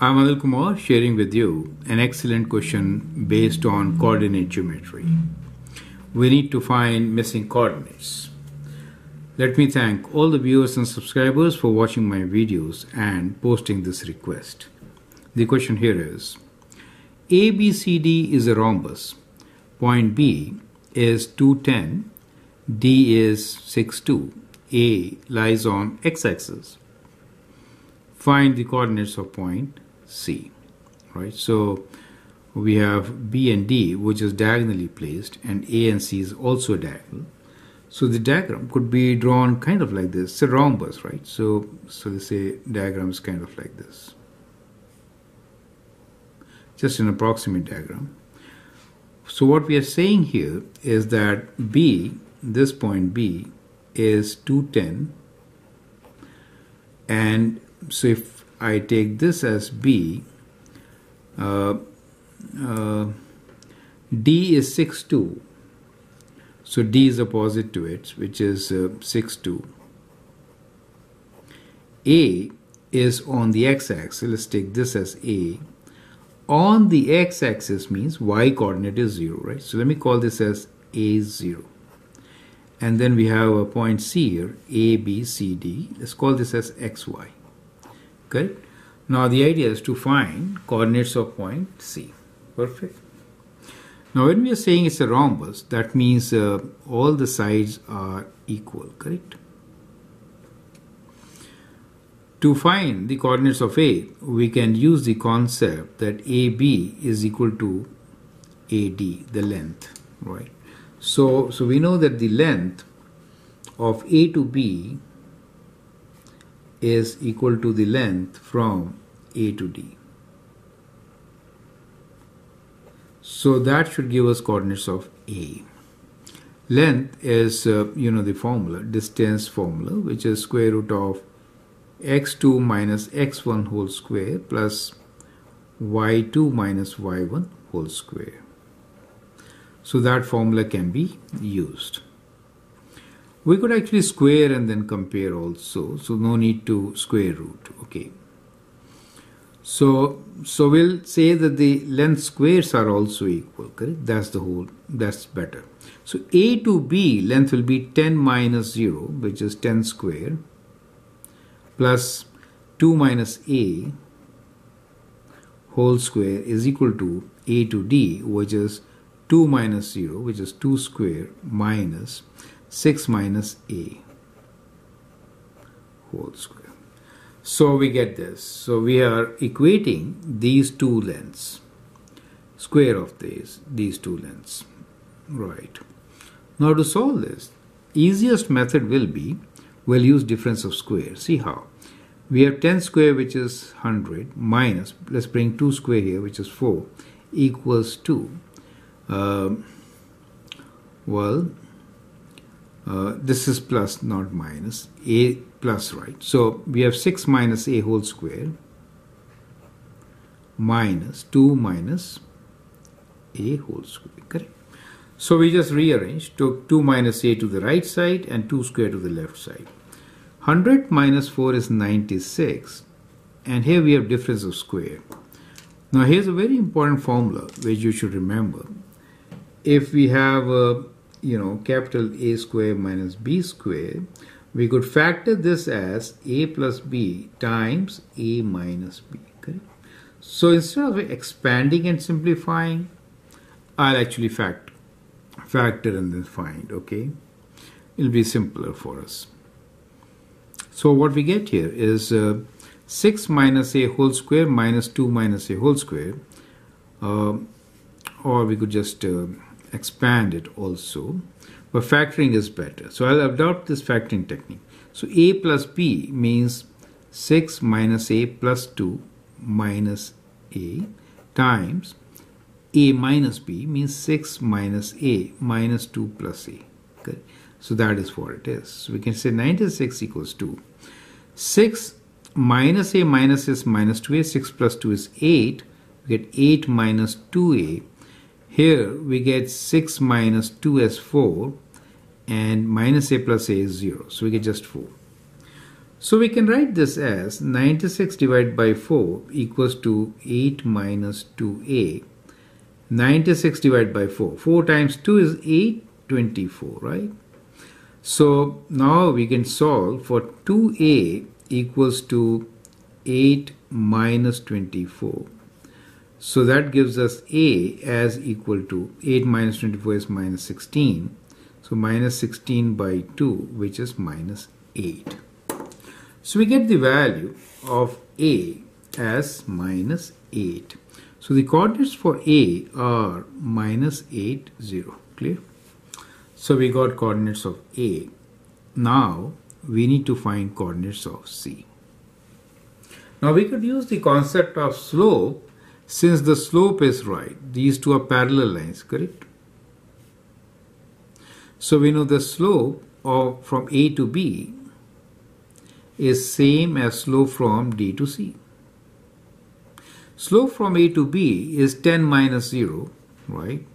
I'm Anil Kumar sharing with you an excellent question based on coordinate geometry. We need to find missing coordinates. Let me thank all the viewers and subscribers for watching my videos and posting this request. The question here is ABCD is a rhombus. Point B is 210, D is 62, A lies on x-axis. Find the coordinates of point C, right? So we have B and D, which is diagonally placed, and A and C is also diagonal. So the diagram could be drawn kind of like this. It's a rhombus, right? So, so let's say diagram is kind of like this. Just an approximate diagram. So what we are saying here is that B, this point B, is 210. And so if I take this as B, uh, uh, D is 6, 2. So D is opposite to it, which is uh, 6, 2. A is on the x-axis. Let's take this as A. On the x-axis means y coordinate is 0, right? So let me call this as A0. And then we have a point C here, A, B, C, D. Let's call this as xy correct now the idea is to find coordinates of point C. Perfect. Now when we are saying it's a rhombus that means uh, all the sides are equal correct? To find the coordinates of A we can use the concept that AB is equal to AD the length right? So so we know that the length of A to B is equal to the length from A to D. So that should give us coordinates of A. Length is, uh, you know, the formula, distance formula, which is square root of x2 minus x1 whole square plus y2 minus y1 whole square. So that formula can be used. We could actually square and then compare also. So no need to square root. Okay. So, so we'll say that the length squares are also equal, correct? That's the whole, that's better. So A to B length will be 10 minus 0, which is 10 square, plus 2 minus A whole square is equal to A to D, which is 2 minus 0, which is 2 square minus 6 minus a whole square. So we get this. So we are equating these two lengths, square of these, these two lengths. Right. Now to solve this, easiest method will be, we'll use difference of square. See how? We have 10 square which is 100 minus, let's bring 2 square here which is 4 equals 2. Um, well, uh, this is plus not minus. A plus right? So we have 6 minus a whole square. Minus 2 minus a whole square correct? So we just rearrange took 2 minus a to the right side and 2 square to the left side. 100 minus 4 is 96 and here we have difference of square. Now here's a very important formula which you should remember. If we have a you know, capital A square minus B square, we could factor this as A plus B times A minus B. So instead of expanding and simplifying, I'll actually factor, factor and then find, okay? It'll be simpler for us. So what we get here is uh, 6 minus a whole square minus 2 minus a whole square. Uh, or we could just uh, expand it also, but factoring is better. So I'll adopt this factoring technique. So a plus b means 6 minus a plus 2 minus a times a minus b means 6 minus a minus 2 plus a. Okay. So that is what it is. So we can say 96 equals 2. 6 minus a minus is minus 2a, 6 plus 2 is 8. We get 8 minus 2a here we get 6 minus 2 as 4 and minus a plus a is 0. So we get just 4. So we can write this as 96 divided by 4 equals to 8 minus 2a. 96 divided by 4. 4 times 2 is 8, 24, right? So now we can solve for 2a equals to 8 minus 24. So that gives us a as equal to 8 minus 24 is minus 16. So minus 16 by 2 which is minus 8. So we get the value of a as minus 8. So the coordinates for a are minus 8, 0. Clear? So we got coordinates of a. Now we need to find coordinates of c. Now we could use the concept of slope since the slope is right. These two are parallel lines, correct? So we know the slope of from A to B is same as slope from D to C. Slope from A to B is 10 minus 0, right?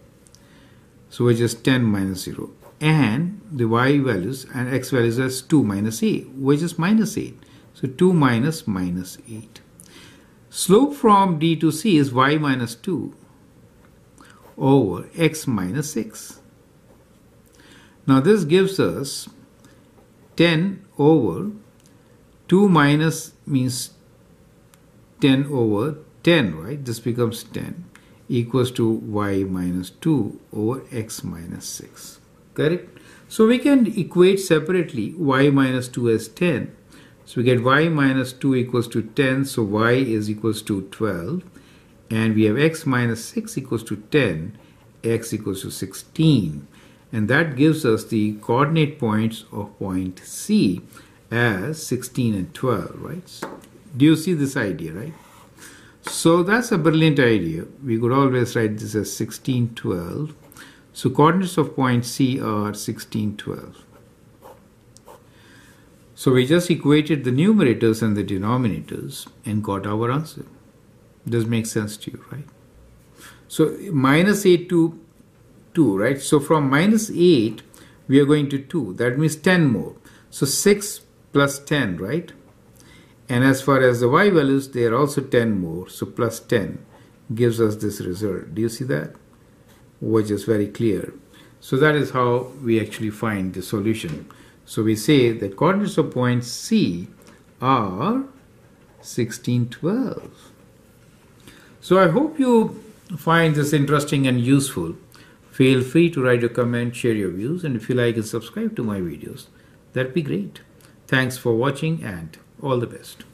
So which is 10 minus 0. And the y values and x values as 2 minus a, which is minus 8. So 2 minus minus 8. Slope from D to C is y minus 2 over x minus 6. Now this gives us 10 over 2 minus means 10 over 10, right? This becomes 10 equals to y minus 2 over x minus 6. Correct? So we can equate separately y minus 2 as 10 so we get y minus 2 equals to 10, so y is equals to 12. And we have x minus 6 equals to 10, x equals to 16. And that gives us the coordinate points of point C as 16 and 12, right? Do you see this idea, right? So that's a brilliant idea. We could always write this as 16, 12. So coordinates of point C are 16, 12. So we just equated the numerators and the denominators and got our answer. Does make sense to you, right? So minus 8 to 2, right? So from minus 8, we are going to 2. That means 10 more. So 6 plus 10, right? And as far as the y values, they are also 10 more. So plus 10 gives us this result. Do you see that? Which is very clear. So that is how we actually find the solution. So we say that coordinates of point C are 16, 12. So I hope you find this interesting and useful. Feel free to write your comment, share your views, and if you like and subscribe to my videos, that'd be great. Thanks for watching and all the best.